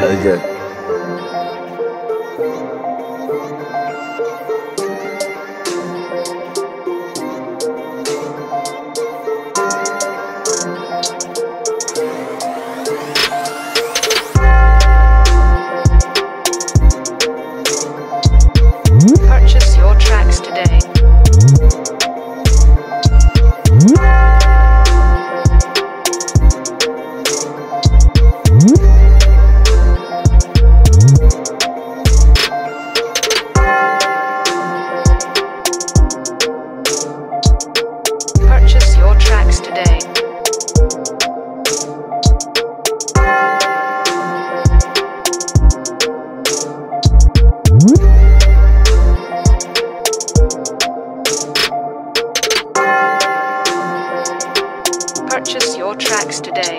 Very good. Purchase your tracks today. Today. Purchase your tracks today.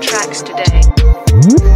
tracks today.